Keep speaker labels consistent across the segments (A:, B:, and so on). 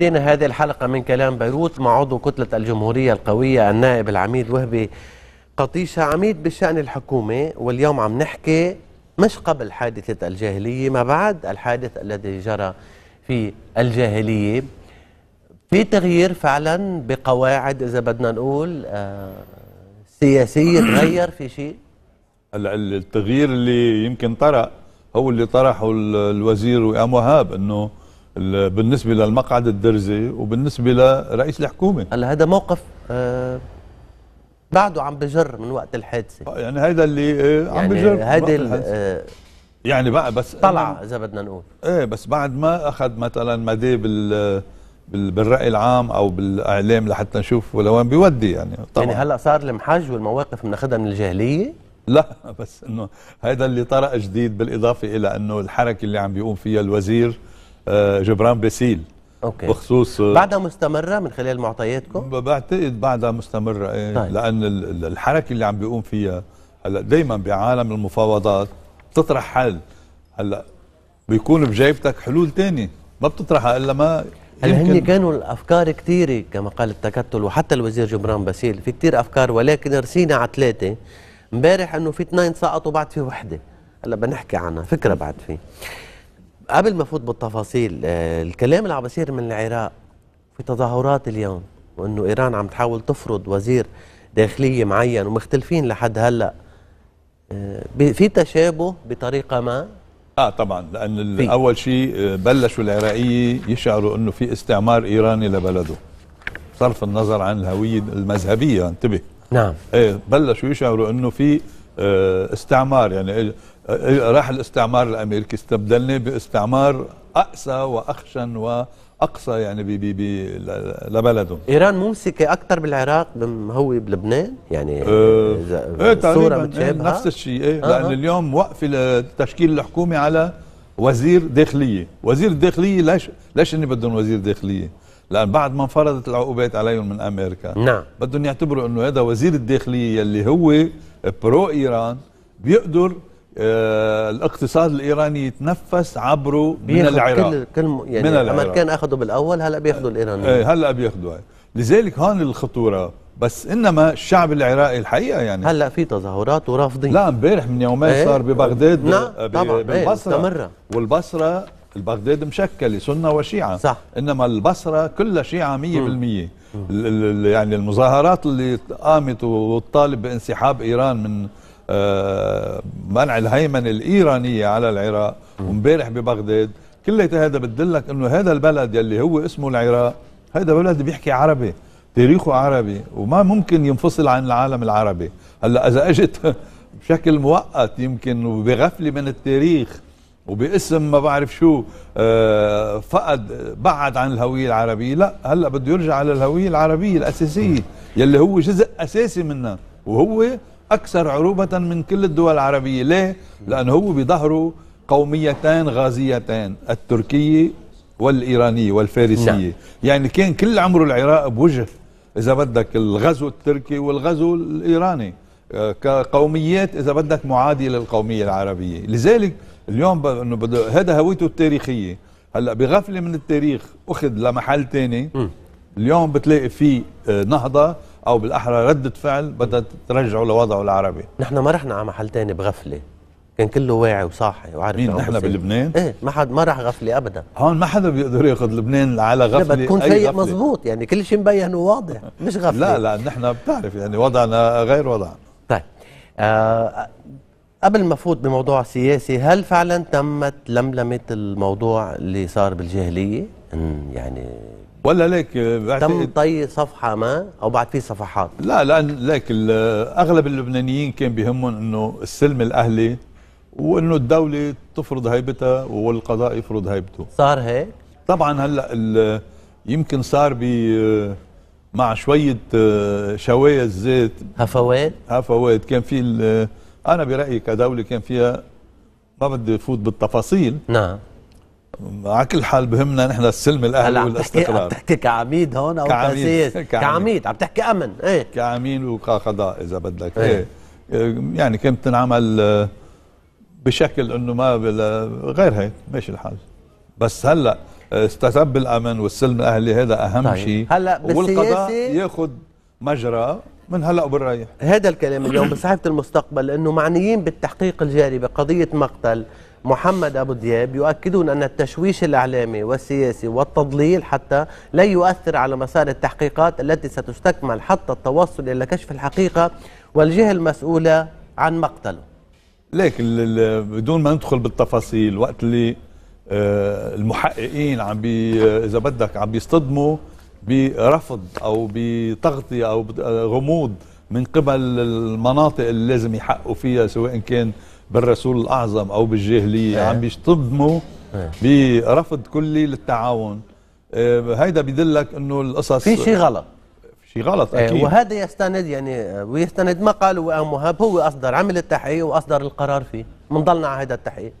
A: بدينا هذه الحلقة من كلام بيروت مع عضو كتلة الجمهورية القوية النائب العميد وهبي قطيشة عميد بشأن الحكومة واليوم عم نحكي مش قبل حادثة الجاهلية ما بعد الحادث الذي جرى في الجاهلية. في تغيير فعلا بقواعد إذا بدنا نقول آه سياسية تغير في شيء؟
B: التغيير اللي يمكن طرأ هو اللي طرحه الوزير وئام وهاب إنه بالنسبة للمقعد الدرزي وبالنسبة لرئيس الحكومة.
A: هلا هذا موقف آه بعده عم بجر من وقت الحادثة.
B: آه، يعني هذا اللي آه، عم
A: يعني
B: بجر
A: هذه آه
B: يعني بقى بس
A: طلع إذا بدنا نقول.
B: إيه بس بعد ما أخذ مثلا مدي بال بالرأي العام أو بالإعلام لحتى نشوف لوين بيودي يعني
A: طبعا. يعني هلا صار المحج والمواقف بناخذها من الجاهلية؟
B: لا بس إنه هذا اللي طرأ جديد بالإضافة إلى إنه الحركة اللي عم بيقوم فيها الوزير جبران باسيل
A: okay.
B: بخصوص
A: آه، بعدها مستمرة من خلال معطياتكم؟
B: بعتقد بعدها مستمرة إيه طيب. لأن الحركة اللي عم بيقوم فيها هلأ دائما بعالم المفاوضات بتطرح حل. هلأ بيكون بجيبتك حلول تانية ما بتطرحها إلا ما
A: هل هن كانوا الأفكار كثيره كما قال التكتل وحتى الوزير جبران باسيل في كثير أفكار ولكن رسينا على ثلاثة. امبارح إنه في اثنين سقطوا بعد في وحدة. هلأ بنحكي عنها فكرة بعد فيه. قبل ما أفوت بالتفاصيل آه الكلام اللي عم بيصير من العراق في تظاهرات اليوم وإنه إيران عم تحاول تفرض وزير داخلية معين ومختلفين لحد هلأ آه في تشابه بطريقة ما؟
B: آه طبعا لأن أول شيء آه، بلشوا العراقية يشعروا إنه في استعمار إيراني لبلده صرف النظر عن الهوية المذهبية انتبه.
A: نعم.
B: إيه بلشوا يشعروا إنه في استعمار يعني راح الاستعمار الأمريكي. استبدلني باستعمار أقسى وأخشن وأقصى يعني بي بي بي لبلدهم
A: إيران ممسكة أكثر بالعراق هو بلبنان؟ يعني
B: آه إيه تقريبا إيه نفس الشيء إيه آه. لأن اليوم وقف تشكيل الحكومة على وزير داخلية. وزير الداخليه ليش ليش إني بدهم وزير داخلية؟ لأن بعد ما انفرضت العقوبات عليهم من أمريكا.
A: نعم.
B: بدهم يعتبروا إنه هذا وزير الداخلية اللي هو برو ايران بيقدر آه الاقتصاد الإيراني يتنفس عبره من العراق.
A: كل كل يعني من الامريكان أخذوا بالأول هلأ بياخذوا الإيرانيين.
B: إيه هلأ بياخذوا. لذلك هون الخطورة. بس إنما الشعب العراقي الحقيقة يعني
A: هلأ في تظاهرات ورافضين.
B: لا امبارح من يومين إيه؟ صار ببغداد
A: نعم طبعا.
B: بالبصرة. إيه والبصرة البغداد مشكلة سنة وشيعة.
A: صح.
B: إنما البصرة كلها شيعة 100% يعني المظاهرات اللي قامت وتطالب بانسحاب إيران من آه، منع الهيمنة الإيرانية على العراق وامبارح ببغداد. كلية هذا بتدلك إنه هذا البلد يلي هو اسمه العراق هذا بلد بيحكي عربي تاريخه عربي وما ممكن ينفصل عن العالم العربي. هلأ إذا إجت بشكل مؤقت يمكن وبغفلة من التاريخ وباسم ما بعرف شو آه، فقد بعد عن الهوية العربية لأ هلأ بده يرجع على الهوية العربية الأساسية يلي هو جزء أساسي منها وهو أكثر عروبة من كل الدول العربية. ليه؟ لأنه هو بظهره قوميتين غازيتين التركية والإيرانية والفارسية. نعم. يعني كان كل عمره العراق بوجه إذا بدك الغزو التركي والغزو الإيراني. آه، كقوميات إذا بدك معاديه للقومية العربية. لذلك اليوم إنه هذا هويته التاريخية. هلأ بغفلة من التاريخ أخذ لمحل ثاني اليوم بتلاقي في آه، نهضة. أو بالأحرى ردة فعل بدها ترجعه لوضعه العربي.
A: نحن ما رحنا على محل ثاني بغفلة. كان كله واعي وصاحي وعارف
B: مين نحن بلبنان؟
A: إيه ما حد ما راح غفلة ابدا.
B: هون ما حدا بيقدر يأخذ لبنان على غفلة
A: بتكون سيء مزبوط يعني كل شيء مبين وواضح مش غفلة.
B: لا لا نحن بتعرف يعني وضعنا غير وضع
A: طيب آه قبل ما افوت بموضوع سياسي هل فعلا تمت لملمة الموضوع اللي صار بالجاهلية؟ يعني
B: ولا ليك
A: تم طي صفحة ما أو بعد في صفحات؟
B: لا لأن ليك أغلب اللبنانيين كان بيهمهم إنه السلم الأهلي وإنه الدولة تفرض هيبتها والقضاء يفرض هيبته.
A: صار هيك؟
B: طبعا هلأ يمكن صار ب مع شوية شوايه زيت
A: هفوات؟
B: هفوات. كان في أنا برأيي كدولة كان فيها ما بدي أفوت بالتفاصيل.
A: نعم.
B: على كل حال بهمنا نحن السلم الأهلي والاستقرار
A: عم تحكي كعميد هون أو كعميد كعميد, كعميد عم تحكي أمن إيه؟
B: كعميد وكقضاء إذا بدك. إيه, إيه. يعني كانت تنعمل بشكل إنه ما غير هيك ماشي الحال. بس هلأ استتب الأمن والسلم الأهلي هذا أهم
A: طيب.
B: شيء.
A: هلأ
B: والقضاء ياخذ مجرى من هلأ وبالرايح
A: هذا الكلام اليوم بصحيفة المستقبل لأنه معنيين بالتحقيق الجاري بقضية مقتل. محمد أبو دياب يؤكدون أن التشويش الإعلامي والسياسي والتضليل حتى لا يؤثر على مسار التحقيقات التي ستستكمل حتى التوصل إلى كشف الحقيقة والجهة المسؤولة عن مقتله.
B: ال- بدون ما ندخل بالتفاصيل وقت اللي آه، المحققين عم بي إذا بدك عم بيصطدموا برفض أو بتغطية أو آه، غموض من قبل المناطق اللي لازم يحققوا فيها سواء كان بالرسول الأعظم أو بالجاهلية
A: إيه.
B: عم بيصطدموا برفض كلي للتعاون آه، هيدا بيدلك إنه القصص
A: في شيء غلط.
B: شيء غلط أكيد.
A: وهذا يستند يعني ويستند ما قاله وئام وهاب هو أصدر عمل التحقيق وأصدر القرار فيه. منضلنا على هذا التحقيق.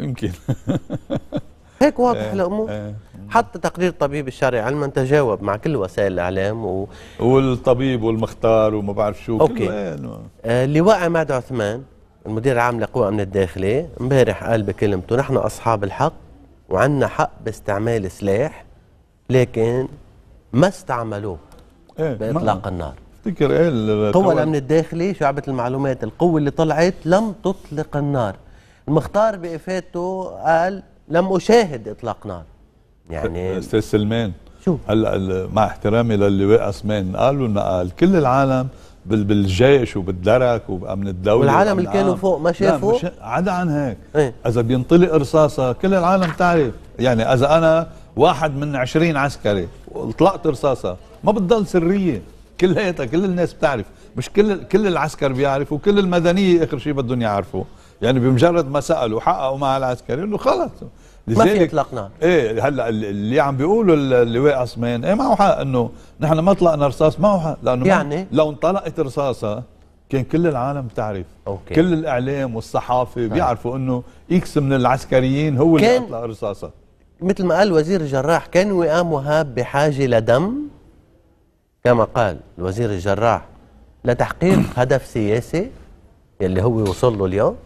B: يمكن.
A: هيك واضح الأمور.
B: آه.
A: حتى تقرير طبيب الشرعي علما تجاوب مع كل وسائل الإعلام و...
B: والطبيب والمختار وما بعرف شو إيه، إنه
A: آه، اللواء عماد عثمان. المدير العام لقوى أمن الداخلية امبارح قال بكلمته نحن أصحاب الحق وعندنا حق باستعمال سلاح لكن ما استعملوه
B: إيه
A: بإطلاق النار.
B: افتكر إيه ال-
A: قوى الأمن الداخلي شعبة المعلومات القوة اللي طلعت لم تطلق النار. المختار بإفادته قال لم أشاهد إطلاق نار. يعني
B: أستاذ سلمان
A: شو؟
B: هلأ مع احترامي للواء عثمان قالوا لنا قال كل العالم بالجيش وبالدرك وبأمن الدولة
A: والعالم اللي كانوا. فوق ما شافوا؟
B: مش عدا عن هيك
A: إيه؟
B: إذا بينطلق رصاصة كل العالم تعرف يعني إذا أنا واحد من عشرين عسكري وطلقت رصاصة ما بتضل سرية كلياتها كل الناس بتعرف مش كل كل العسكر بيعرف وكل المدنية آخر شيء بدهم يعرفوا يعني بمجرد ما سألوا حققوا مع العسكري إنه خلص
A: ما في إطلاق نار
B: إيه هلأ اللي عم بيقولوا اللواء عثمان إيه معه حق إنه نحن ما طلقنا رصاص معه حق لأنه
A: يعني؟
B: لو انطلقت رصاصة كان كل العالم بتعرف.
A: أوكي.
B: كل الإعلام والصحافة بيعرفوا إنه إكس من العسكريين هو اللي اطلق رصاصة.
A: مثل ما قال وزير الجراح كان وئام وهاب بحاجة لدم؟ كما قال الوزير الجراح لتحقيق هدف سياسي يلي هو وصل له اليوم؟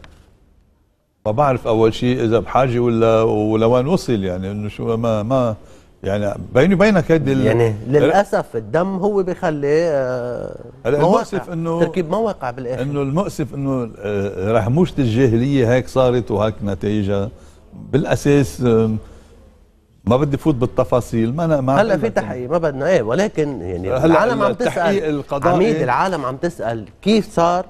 B: ما بعرف أول شيء إذا بحاجة ولا ولا وين وصل يعني إنه شو ما ما يعني بيني وبينك هيدي
A: يعني للأسف الدم هو بيخلي آه،
B: هلا. المؤسف إنه-
A: تركيب مواقع بالآخر
B: إنه المؤسف إنه آه، رحموشه الجاهلية هيك صارت وهيك نتائجها بالأساس ما بدي فوت بالتفاصيل ما أنا ما هلأ
A: في. تحقيق ما بدنا إيه ولكن يعني العالم عم تسأل
B: القضائي-
A: عميد العالم عم تسأل كيف صار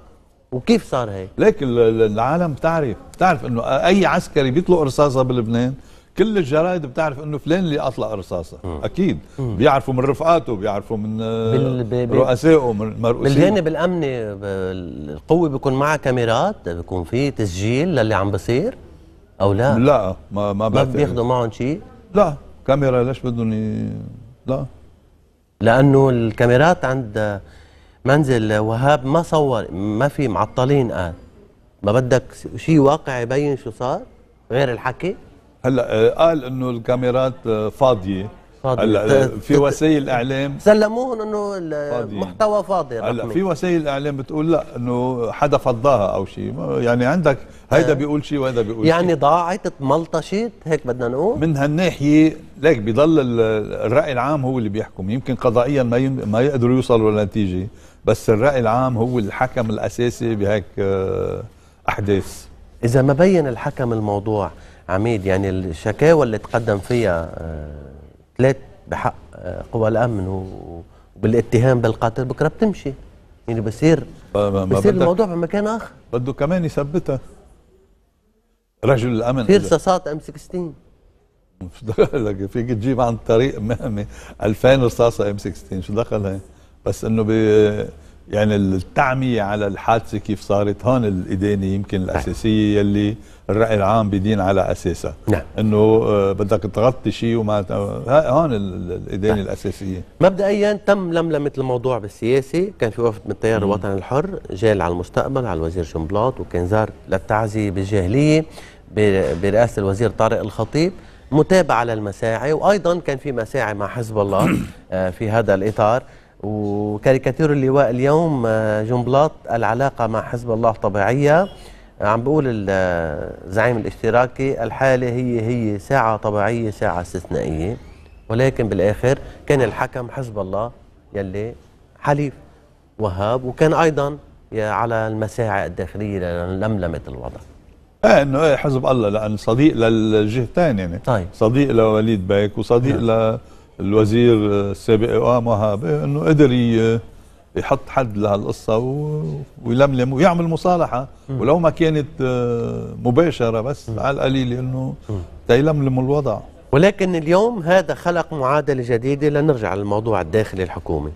A: وكيف صار هيك؟
B: ليك ال- ال- العالم بتعرف بتعرف إنه أي عسكري بيطلق رصاصة بلبنان كل الجرايد بتعرف إنه فلان اللي أطلق رصاصة أكيد. بيعرفوا من رفقاته بيعرفوا من آه،
A: بال-
B: رؤسائه من مرؤوسيه
A: بالجانب الأمني القوة بيكون معها كاميرات بيكون في تسجيل للي عم بصير أو لا؟
B: لا ما ما
A: ما. بياخذوا معهم شيء
B: لا كاميرا ليش بدهم ي... لا.
A: لأنه الكاميرات عند منزل وهاب ما صور ما في معطلين قال ما بدك شيء واقع يبين شو صار؟ غير الحكي؟
B: هلأ آه، قال إنه الكاميرات آه،
A: فاضية.
B: هلأ آه، في وسائل إعلام.
A: سلموهم
B: إنه.
A: المحتوى فاضي هلأ.
B: في وسائل إعلام بتقول لأ إنه حدا فضاها أو شيء يعني عندك هيدا. بيقول شيء وهيدا بيقول
A: يعني
B: شيء
A: ضاعت اتملطشت هيك بدنا نقول؟
B: من هالناحية ليك بضل ال- الرأي العام هو اللي بيحكم. يمكن قضائيا ما ما يقدروا يوصلوا لنتيجة. بس الرأي العام هو الحكم الأساسي بهيك آه، أحداث.
A: إذا ما بين الحكم الموضوع عميد يعني الشكاوى اللي تقدم فيها آه، ثلاث بحق آه، قوى الأمن و- وبالاتهام بالقتل بكرة بتمشي. يعني بصير بصير الموضوع بمكان آخر.
B: بده كمان يثبتها. رجل الأمن
A: في
B: إذا-
A: رصاصات أم 16
B: شو دخلك فيك تجيب عن طريق مهمة 2000 رصاصة أم 16 شو دخل هي بس إنه يعني التعمية على الحادثة كيف صارت هون الإدانة يمكن الأساسية يلي الرأي العام بدين على أساسها.
A: نعم.
B: إنه آه، بدك تغطي شيء وما هون ال- الإدانة الأساسية.
A: مبدئيا تم لملمه الموضوع بالسياسي كان في وفد من التيار الوطني الحر جال على المستقبل على الوزير جنبلاط وكان زار للتعزية بالجاهلية ب- برئاسة الوزير طارق الخطيب متابعه للمساعي وأيضا كان في مساعي مع حزب الله آه، في هذا الإطار. وكاريكاتير اللواء اليوم آه، جنبلاط العلاقة مع حزب الله طبيعية عم بقول الزعيم الاشتراكي الحالة هي هي ساعة طبيعية ساعة استثنائية ولكن بالآخر كان الحكم حزب الله يلي حليف وهاب وكان أيضا على المساعي الداخلية للملمة الوضع
B: إيه إنه إيه حزب الله لأن صديق للجهتين يعني
A: طيب.
B: صديق لوليد بيك وصديق
A: نعم.
B: للوزير السابق اوام وهاب إيه انه قدر يحط حد لهالقصة ويلملم ويعمل مصالحة. ولو ما كانت آه، مباشرة بس على القليل إنه تيلملم الوضع.
A: ولكن اليوم هذا خلق معادلة جديدة. لنرجع للموضوع الداخلي الحكومي.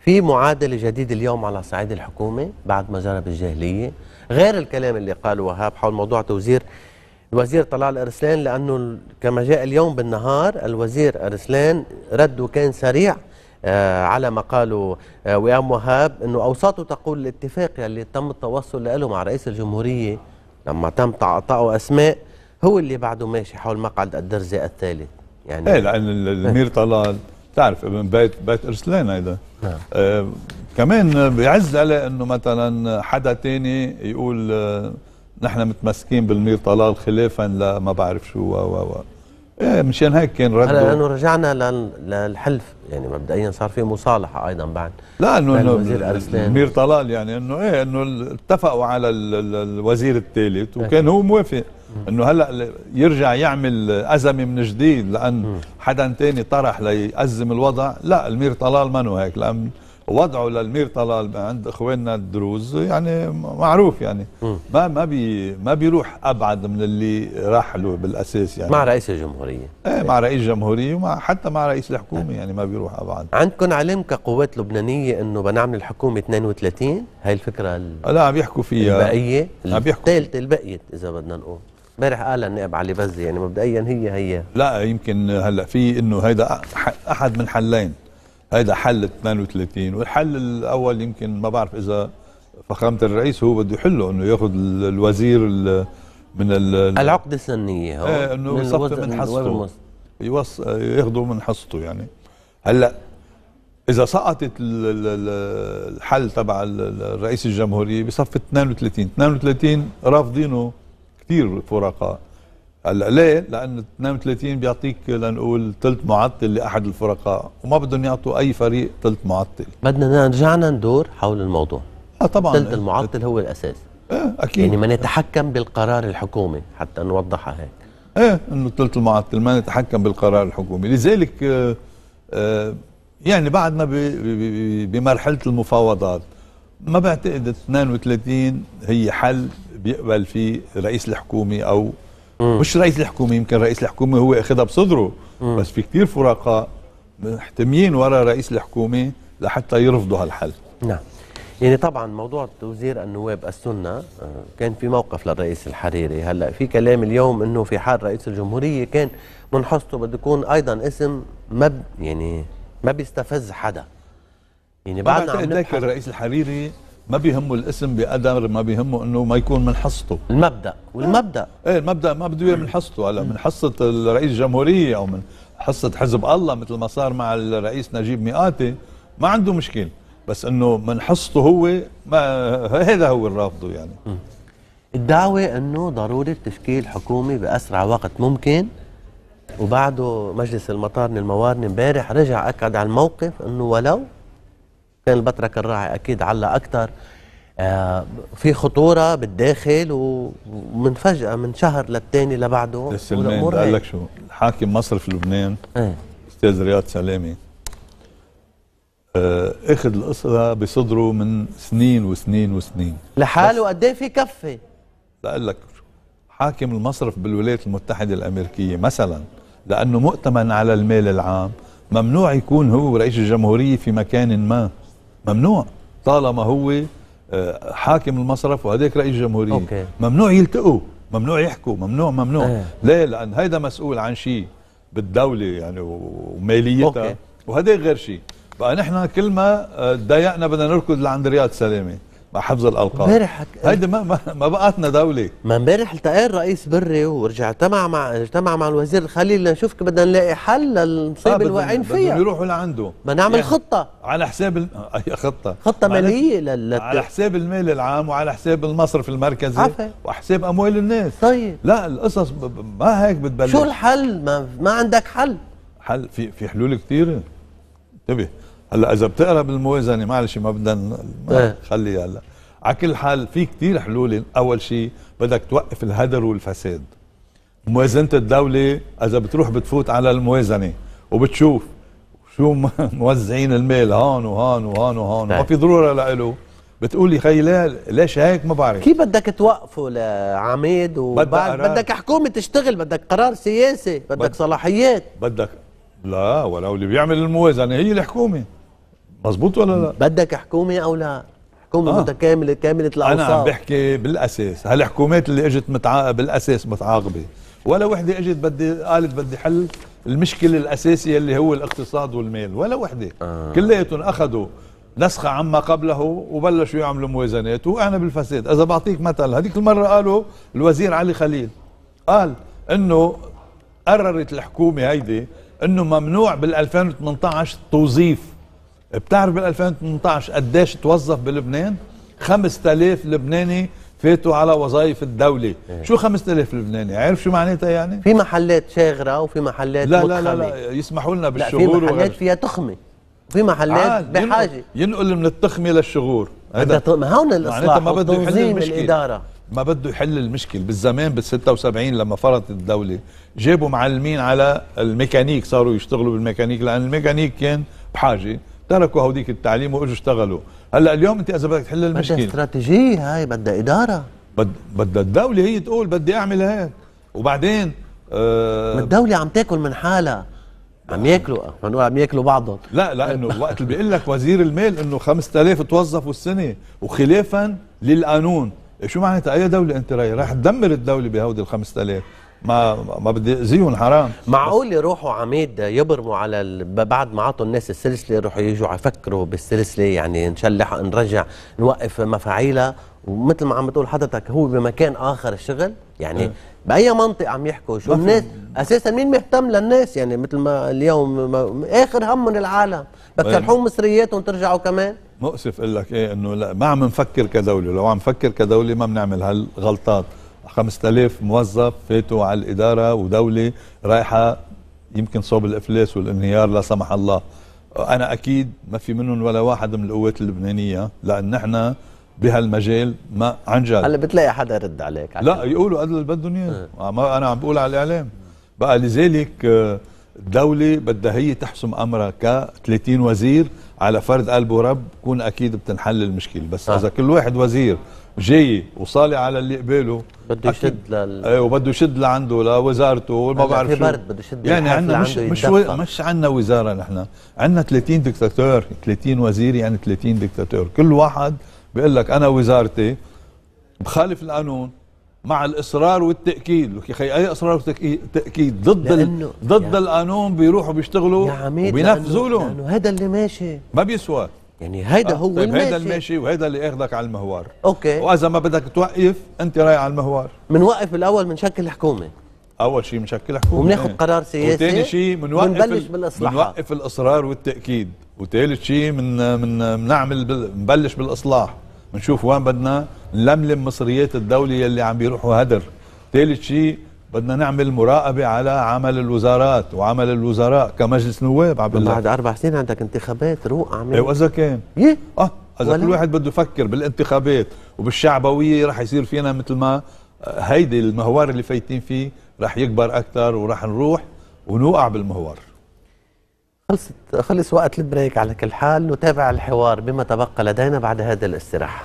A: في معادلة جديدة اليوم على صعيد الحكومة بعد ما جرى بالجاهلية غير الكلام اللي قاله وهاب حول موضوع توزير الوزير طلال أرسلان لأنه كما جاء اليوم بالنهار الوزير أرسلان رده كان سريع آه على ما قالوا آه وئام وهاب أنه أوساطه تقول الاتفاق اللي تم التوصل له مع رئيس الجمهورية لما تم تعطائه أسماء هو اللي بعده ماشي حول مقعد الدرزة الثالث. يعني
B: إيه لأن ال- الأمير طلال تعرف ابن بيت بيت أرسلان هيدا
A: نعم.
B: آه كمان بيعز عليه إنه مثلا حدا تاني يقول آه نحن متمسكين بالمير طلال خلافا لما بعرف شو و و و. إيه مشان هيك كان
A: هلا
B: رده
A: لأنه رجعنا لل- للحلف يعني مبدئيا صار في مصالحة أيضا بعد.
B: لا
A: إنه.
B: المير طلال يعني إنه إيه إنه اتفقوا على ال- ال- الوزير الثالث وكان هو موافق. إنه هلأ يرجع يعمل أزمة من جديد لأن حدا تاني طرح ليأزم الوضع. لا المير طلال منه هيك لأن وضعه للمير طلال عند إخواننا الدروز يعني معروف يعني. ما ما بي ما بيروح أبعد من اللي راح له بالأساس يعني.
A: مع رئيس الجمهورية.
B: إيه مع رئيس جمهوريه ومع حتى مع رئيس الحكومة يعني ما بيروح أبعد.
A: عندكم علم كقوات لبنانية إنه بنعمل الحكومة 32 هاي الفكرة ال-
B: لا عم يحكوا فيها.
A: البقية؟
B: عم بيحكوا
A: الثالثه البقية إذا بدنا نقول. امبارح قال النائب علي بزي يعني مبدئيا هي هي.
B: لا يمكن هلأ في إنه هيدا أحد من حلين. هيدا حل 32 والحل الأول يمكن ما بعرف إذا فخامة الرئيس هو بده يحله إنه ياخذ ال- الوزير ال- من ال-
A: العقده السنية هو؟
B: إيه
A: إنه
B: يصفي من حصته. يوص ياخذوا من حصته يعني. هلأ إذا سقطت ال- ال- ال- الحل تبع ال- ال- الرئيس الجمهورية بصفي 32 32 رافضينه كثير فرقاء هلا ليه؟ لأنه 32 بيعطيك لنقول ثلث معطل لأحد الفرقاء وما بدهم يعطوا أي فريق ثلث معطل.
A: بدنا رجعنا ندور حول الموضوع.
B: آه طبعا.
A: ثلث المعطل هو الأساس.
B: إيه أكيد.
A: يعني ما نتحكم بالقرار الحكومي حتى نوضحها هيك.
B: إيه إنه ثلث المعطل ما نتحكم بالقرار الحكومي. لذلك آه آه يعني بعدنا ب- ب- ب- بمرحلة المفاوضات ما بعتقد 32 هي حل بيقبل فيه رئيس الحكومة أو
A: مم.
B: مش رئيس الحكومة يمكن رئيس الحكومة هو أخذها بصدره. بس في كثير فرقاء محتميين ورا رئيس الحكومة لحتى يرفضوا هالحل.
A: نعم. يعني طبعا موضوع توزير النواب السنة آه، كان في موقف للرئيس الحريري. هلأ في كلام اليوم إنه في حال رئيس الجمهورية كان من حصته بده يكون أيضا اسم ما ب- يعني ما بيستفز حدا. يعني بعدنا عم نبحث
B: الرئيس الحريري ما بيهمه الاسم بقدر ما بيهمه انه ما يكون من حصته.
A: المبدأ والمبدأ.
B: إيه المبدأ ما بده اياه من حصته. هلا من حصة الرئيس الجمهورية أو من حصة حزب الله مثل ما صار مع الرئيس نجيب مئاتي ما عنده مشكله بس إنه من حصته هو ما هذا هو الرافضه يعني.
A: الدعوة إنه ضروري تشكيل حكومة بأسرع وقت ممكن. وبعده مجلس المطارنة الموارنة امبارح رجع أكد على الموقف إنه ولو كان البطرك الراعي أكيد علق أكثر آه في خطورة بالداخل ومن فجأة من شهر للتاني لبعده والأمور
B: قال. لك شو؟ الحاكم مصرف لبنان.
A: إيه.
B: أستاذ رياض سلامي. آه أخذ القصة بصدره من سنين وسنين وسنين.
A: لحاله قد إيه في كفة؟
B: بقول لك حاكم المصرف بالولايات المتحدة الأمريكية مثلا لأنه مؤتمن على المال العام ممنوع يكون هو رئيس الجمهورية في مكان ما. ممنوع. طالما هو آه، حاكم المصرف وهداك رئيس الجمهورية
A: أوكي.
B: ممنوع يلتقوا ممنوع يحكوا ممنوع ممنوع.
A: إيه.
B: ليه؟ لأن هيدا مسؤول عن شيء بالدولة يعني وماليتها. وهداك غير شيء. بقى نحن كل ما آه، تضايقنا بدنا نركض لعند رياض سلامة. مع حفظ الألقاب.
A: امبارح
B: هيدي ما ما, ما بقاتنا دولة.
A: ما امبارح التقى الرئيس بري ورجع اجتمع مع اجتمع مع الوزير الخليل لنشوف كيف بدنا نلاقي حل للمصيبة اللي
B: بدهم-
A: واقعين
B: بدهم
A: فيها.
B: يروحوا لعنده.
A: بدنا نعمل
B: يعني
A: خطة.
B: على حساب ال... أي
A: خطة.
B: خطة
A: مالية لل
B: على حساب المال العام وعلى حساب المصرف المركزي
A: عفوا.
B: وحساب أموال الناس.
A: طيب.
B: لا القصص ب... ب- ما هيك بتبلش.
A: شو الحل؟ ما, ما عندك حل.
B: حل في في حلول كثيره انتبه. هلا إذا بتقرا بالموازنه معلش ما بدنا
A: إيه.
B: خلي هلا. على كل حال في كثير حلول. أول شيء بدك توقف الهدر والفساد. موازنة الدولة إذا بتروح بتفوت على الموازنة وبتشوف شو موزعين المال هون وهون وهون وهون. ما
A: طيب.
B: في ضرورة لإله. بتقولي خي لا ليش هيك؟ ما بعرف.
A: كيف بدك توقفه لعميد وبعد. بدك حكومة تشتغل بدك قرار سياسي بدك
B: بد-
A: صلاحيات.
B: بدك لا ولو اللي بيعمل الموازنة هي الحكومة. مزبوط ولا لا؟
A: بدك حكومة أو لا؟ حكومة
B: آه.
A: متكاملة كاملة
B: أنا عم بحكي بالأساس. هالحكومات اللي إجت متع... بالأساس متعاقبة؟ ولا وحدة إجت بدي قالت بدي حل المشكلة الأساسية اللي هو الاقتصاد والمال. ولا وحدة. آه. كلياتهم أخذوا نسخة عما قبله وبلشوا يعملوا موازنات. وقعنا بالفساد. إذا بعطيك مثل هذيك المرة قالوا الوزير علي خليل قال إنه قررت الحكومة هيدي إنه ممنوع بال 2018 توظيف بتعرف بال 2018 قديش توظف بلبنان؟ 5000 لبناني فاتوا على وظائف الدولة. شو 5000 لبناني؟ عارف شو معناتها يعني؟
A: في محلات شاغرة وفي محلات
B: لا لا
A: متخمة.
B: لا, لا يسمحوا لنا
A: لا في
B: بالشغور
A: محلات فيها تخمة. وفي محلات
B: ينقل-
A: بحاجة.
B: ينقل من التخمة للشغور.
A: ما هون
B: معناتها
A: الاصلاح
B: ما بده يحل المشكلة.
A: الإدارة.
B: ما بده يحل المشكل بالزمان بال 76 لما فرضت الدولة جابوا معلمين على الميكانيك صاروا يشتغلوا بالميكانيك لأن الميكانيك كان بحاجة. تركوا هوديك التعليم وإجوا اشتغلوا. هلأ اليوم أنت اذا بدك تحل
A: بدها
B: المشكلة.
A: استراتيجية هاي بدها إدارة.
B: بد بدها الدولة هي تقول بدي أعمل هيك. وبعدين آه
A: الدولة عم تاكل من حالها. عم ياكلوا هنقول عم ياكلوا بعضهم.
B: لا لأنه وقت اللي بيقول لك وزير المال إنه 5000 توظفوا السنة وخلافا للقانون. شو معناتها؟ أي دولة أنت رايح؟ راح تدمر الدولة بهودي ال 5000 ما ما بدي أذيهم حرام.
A: معقول يروحوا عميد يبرموا على ال... بعد ما عطوا الناس السلسلة يروحوا يجوا يفكروا بالسلسلة يعني نشلح نرجع نوقف مفاعيلها. ومثل ما عم بتقول حضرتك هو بمكان آخر الشغل. يعني
B: إيه.
A: بأي منطقة عم يحكوا شو الناس أساسا مين مهتم للناس؟ يعني مثل ما اليوم ما... آخر هم من العالم. بدك؟ تلحون مصرياتهم ترجعوا كمان.
B: مؤسف أقول لك إيه إنه لا ما عم نفكر كدولة. لو عم نفكر كدولة ما بنعمل هالغلطات. 5000 موظف فاتوا على الإدارة ودولة رايحة يمكن صوب الإفلاس والانهيار لا سمح الله. أنا أكيد ما في منهم ولا واحد من القوات اللبنانية لأن نحن بهالمجال ما عن جد.
A: هلا بتلاقي حدا يرد عليك
B: لا يقولوا قد اللي بدهم اياه أنا عم بقول على الإعلام. بقى لذلك آه، الدولة بدها هي تحسم أمرها ك 30 وزير على فرد قلب ورب بكون أكيد بتنحل المشكلة بس
A: آه.
B: إذا كل واحد وزير جاي وصالح على اللي قباله.
A: بده. يشد لل
B: إيه وبده يشد لعنده لوزارته وما بعرف
A: في
B: شو.
A: برد بده يشد
B: يعني عندنا مش مش. و- مش عندنا وزارة نحن. عندنا 30 دكتاتور 30 وزير يعني 30 دكتاتور. كل واحد بيقول لك أنا وزارتي بخالف القانون مع الإصرار والتأكيد. لك يا أخي أي إصرار وتاكيد ضد ال... ضد
A: يا-
B: القانون بيروحوا بيشتغلوا وبينفذوا لهم.
A: لأنه هذا اللي ماشي.
B: ما بيسوى.
A: يعني هيدا هو
B: طيب
A: الماشي
B: هيدا الماشي. وهيدا اللي ياخذك على المهوار.
A: أوكي.
B: وإذا ما بدك توقف أنت رايح على المهوار.
A: بنوقف الأول بنشكل حكومه
B: أول شيء بنشكل حكومه
A: وبناخد
B: إيه.
A: قرار سياسي
B: وثاني شيء بنوقف
A: وبنبلش
B: ال-
A: بالإصلاحات.
B: بنوقف الإصرار والتأكيد. وثالث شيء من من بنعمل بنبلش بالإصلاح. بنشوف وين بدنا نلملم مصريات الدولة يلي عم بيروحوا هدر. ثالث شيء بدنا نعمل مراقبة على عمل الوزارات وعمل الوزراء كمجلس نواب عم بقول لك
A: بعد أربع سنين عندك انتخابات روق
B: إيه
A: عميد
B: وإذا كان.
A: يه
B: آه إذا
A: ولا؟
B: كل واحد بده يفكر بالانتخابات وبالشعبوية رح يصير فينا مثل ما آه، هيدي المهوار اللي فايتين فيه رح يكبر أكثر ورح نروح ونوقع بالمهوار.
A: خلصت خلص وقت البريك على كل حال نتابع الحوار بما تبقى لدينا بعد هذا الاستراحة.